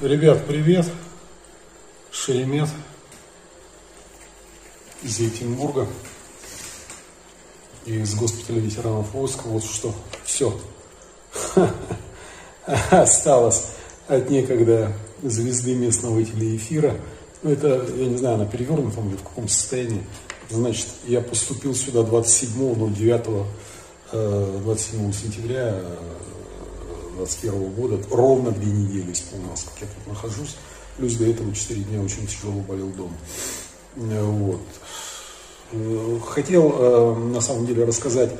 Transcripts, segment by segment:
Ребят, привет! Шеремет из Екатеринбурга и из госпиталя ветеранов войск. Вот что, все. Осталось от некогда звезды местного телеэфира. Ну, это, я не знаю, она перевернута или в каком состоянии. Значит, я поступил сюда 27.09, 27 э, сентября 2021 года, ровно две недели исполнилось, как я тут нахожусь. Плюс до этого 4 дня очень тяжело болел дома. Э, вот. Э, хотел э, на самом деле рассказать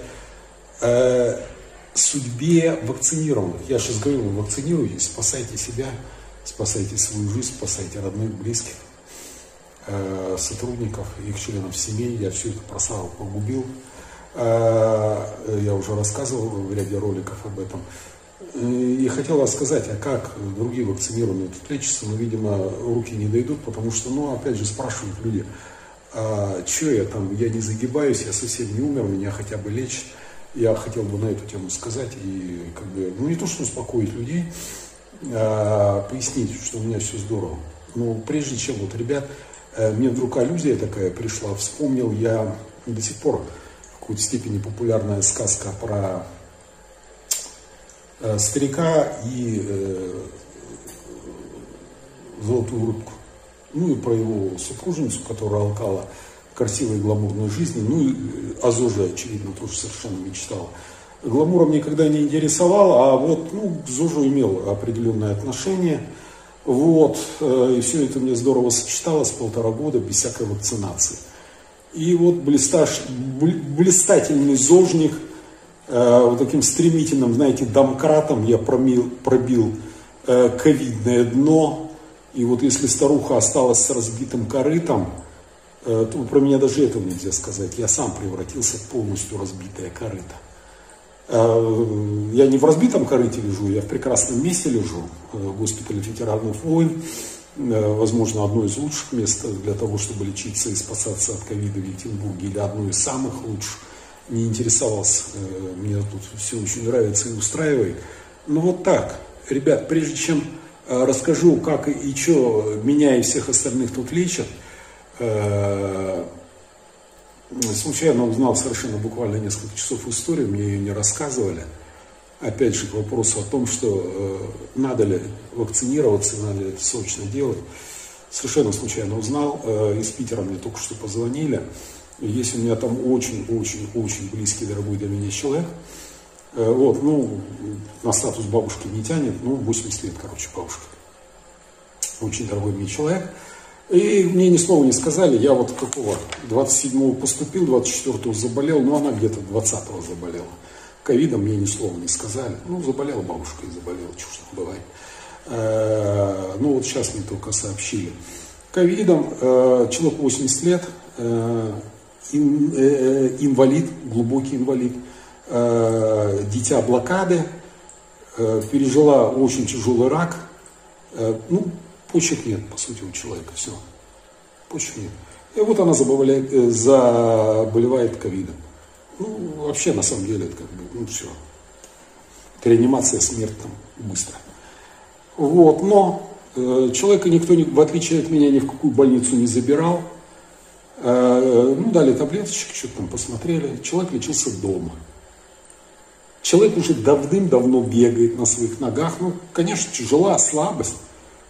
судьбе вакцинированных. Я сейчас говорю, вакцинируйтесь, спасайте себя, спасайте свою жизнь, спасайте родных, близких, сотрудников, их членов семей. Я все это просрал, погубил. Я уже рассказывал в ряде роликов об этом. И хотел сказать, а как другие вакцинированные тут лечатся, но, видимо, руки не дойдут, потому что, ну, опять же, спрашивают люди, а что я там, я не загибаюсь, я совсем не умер, меня хотя бы лечат. Я хотел бы на эту тему сказать и, как бы, ну, не то, что успокоить людей, а пояснить, что у меня все здорово. Но прежде чем, вот, ребят, э, мне вдруг аллюзия такая пришла, вспомнил я до сих пор в какой-то степени популярная сказка про Э, старика и э, золотую рыбку. Ну и про его супружницу, которая алкала красивой гламурной жизни. Ну и о ЗОЖе, очевидно, тоже совершенно мечтала. Гламуром никогда не интересовал, а вот ну, к ЗОЖу имел определенное отношение. Вот, э, и все это мне здорово сочеталось полтора года без всякой вакцинации. И вот блистаж, блистательный зожник – Э, вот таким стремительным, знаете, домкратом я пробил, пробил э, ковидное дно. И вот если старуха осталась с разбитым корытом, э, то про меня даже этого нельзя сказать. Я сам превратился в полностью разбитое корыто. Я не в разбитом корыте лежу, я в прекрасном месте лежу, в госпитале ветеранов войн. Возможно, одно из лучших мест для того, чтобы лечиться и спасаться от ковида в Екатеринбурге, или одно из самых лучших не интересовался. Э, мне тут все очень нравится и устраивает. Ну вот так. Ребят, прежде чем э, расскажу, как и что меня и всех остальных тут лечат, э, случайно узнал совершенно буквально несколько часов истории, мне ее не рассказывали. Опять же, к вопросу о том, что надо ли вакцинироваться, надо ли это срочно делать. Совершенно случайно узнал. Из Питера мне только что позвонили. Есть у меня там очень-очень-очень близкий, дорогой для меня человек. Э, вот, ну, на статус бабушки не тянет, ну, 80 лет, короче, бабушка. Очень дорогой мне человек. И мне ни слова не сказали, я вот какого, 27-го поступил, 24-го заболел, ну, она где-то 20-го заболела. Ковидом мне ни слова не сказали. Ну, заболела бабушка и заболела, ж там бывает. Э, ну, вот сейчас мне только сообщили. Ковидом, э, человек 80 лет, Э, э, инвалид, глубокий инвалид, э, дитя блокады, пережила очень тяжелый рак. Ну, почек нет, по сути, у человека, все. Почек нет. И вот она заболевает, заболевает ковидом. Ну, вообще, на самом деле, это как бы, ну, все. Реанимация, смерть там быстро. Вот, но э, человека никто, в отличие от меня, ни в какую больницу не забирал. Э, ну, дали таблеточки, что-то там посмотрели. Человек лечился дома. Человек уже давным-давно бегает на своих ногах. Ну, конечно, тяжела слабость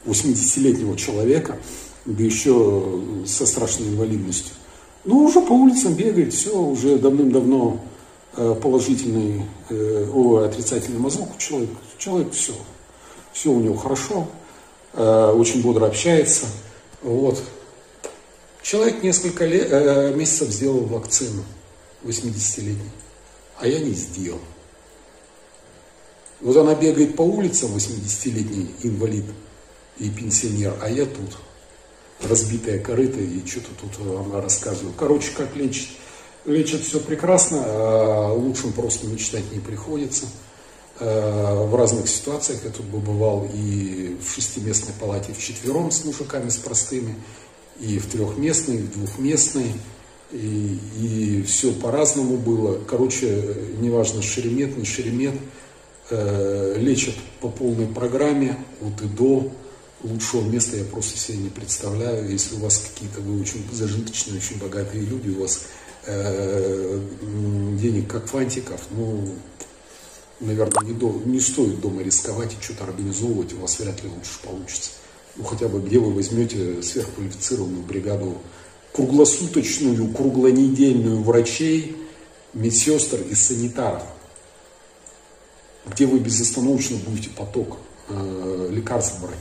80-летнего человека, да еще со страшной инвалидностью. Ну, уже по улицам бегает, все, уже давным-давно э, положительный, э, о, отрицательный мазок у человека. Человек все, все у него хорошо, очень бодро общается. Вот. Человек несколько лет, э, месяцев сделал вакцину, 80-летний, а я не сделал. Вот она бегает по улицам, 80-летний инвалид и пенсионер, а я тут, разбитая корыто, и что-то тут она рассказывает. Короче, как лечит? Лечат все прекрасно, а лучшим просто мечтать не приходится. Э, в разных ситуациях я тут бы бывал и в шестиместной палате в четвером с мужиками, с простыми, и в трехместной, и в двухместной, и, и все по-разному было. Короче, неважно, шеремет, не шеремет, э, лечат по полной программе, от и до, лучшего места я просто себе не представляю. Если у вас какие-то, вы очень зажиточные, очень богатые люди, у вас э, денег как фантиков, ну, наверное, не, до, не стоит дома рисковать и что-то организовывать, у вас вряд ли лучше получится. Ну, хотя бы где вы возьмете сверхквалифицированную бригаду, круглосуточную, круглонедельную врачей, медсестр и санитаров, где вы безостановочно будете поток э, лекарств брать.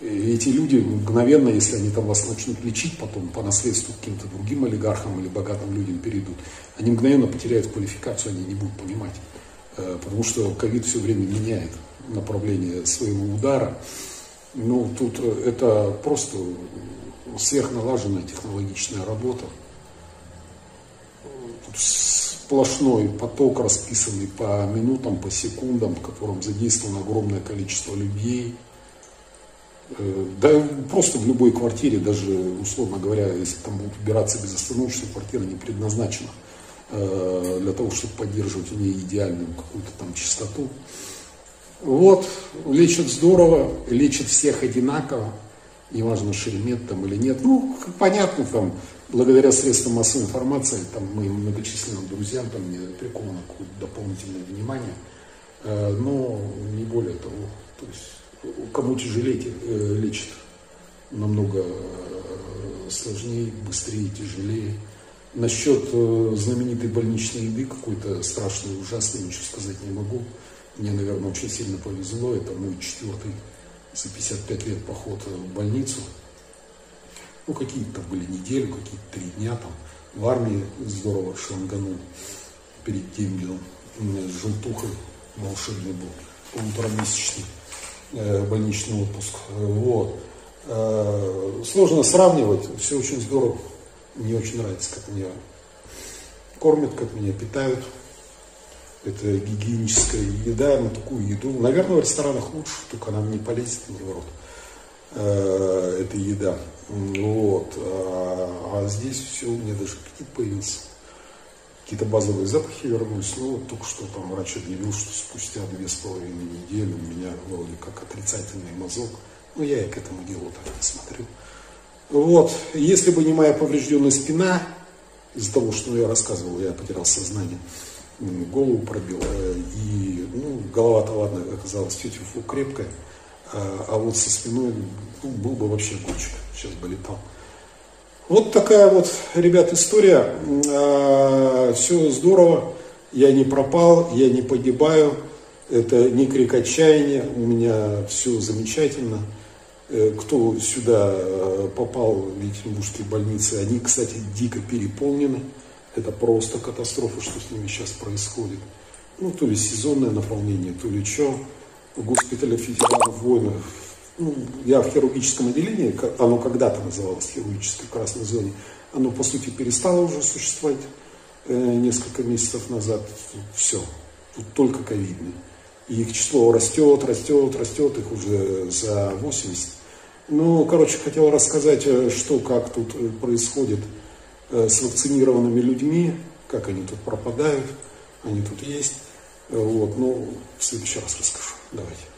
И эти люди мгновенно, если они там вас начнут лечить, потом по наследству каким-то другим олигархам или богатым людям перейдут, они мгновенно потеряют квалификацию, они не будут понимать. Э, потому что ковид все время меняет направление своего удара. Ну, тут э, это просто сверхналаженная технологичная работа. Тут сплошной поток, расписанный по минутам, по секундам, в котором задействовано огромное количество людей. Э, да просто в любой квартире, даже, условно говоря, если там будут убираться безостановочно, квартира не предназначена Э, для того, чтобы поддерживать в ней идеальную какую-то там чистоту. Вот, лечат здорово, лечат всех одинаково, неважно, шеремет там или нет. Ну, понятно, там, благодаря средствам массовой информации, там, моим многочисленным друзьям, там, мне приковано какое-то дополнительное внимание, э, но не более того. То есть, кому тяжелее э, лечат намного сложнее, быстрее, тяжелее. Насчет э, знаменитой больничной еды, какой-то страшной, ужасной, ничего сказать не могу. Мне, наверное, очень сильно повезло. Это мой четвертый за 55 лет поход в больницу. Ну, какие-то были недели, какие-то три дня там. В армии здорово шланганул перед дембелем. У меня с желтухой волшебный был, полуторамесячный э, больничный отпуск. Вот. Э, сложно сравнивать, все очень здорово. Мне очень нравится, как меня кормят, как меня питают. Это гигиеническая еда, на такую еду. Наверное, в ресторанах лучше, только она мне полезет в рот. Э, эта еда. Вот. А, а здесь все, у меня даже аппетит появился. Какие-то базовые запахи вернулись. Ну, вот только что там врач объявил, что спустя две с половиной недели у меня вроде как отрицательный мазок. Но я и к этому делу так не смотрю. Вот, если бы не моя поврежденная спина, из-за того, что ну, я рассказывал, я потерял сознание, голову пробил, э, и ну, голова-то ладно оказалась тетюфу крепкая, а, а вот со спиной ну, был бы вообще гонщик, сейчас бы летал. Вот такая вот, ребят, история. А, все здорово, я не пропал, я не погибаю, это не крик отчаяния, у меня все замечательно. Э, кто сюда э, попал в Екатеринбургские больницы, они, кстати, дико переполнены. Это просто катастрофа, что с ними сейчас происходит. Ну, то ли сезонное наполнение, то ли что. В госпитале ветеранов войны, ну, я в хирургическом отделении, оно когда-то называлось хирургической красной зоне, оно, по сути, перестало уже существовать э, несколько месяцев назад. Все, тут только ковидные. И их число растет, растет, растет, их уже за 80. Ну, короче, хотел рассказать, э, что, как тут э, происходит с вакцинированными людьми, как они тут пропадают, они тут есть. Вот, ну, в следующий раз расскажу. Давайте.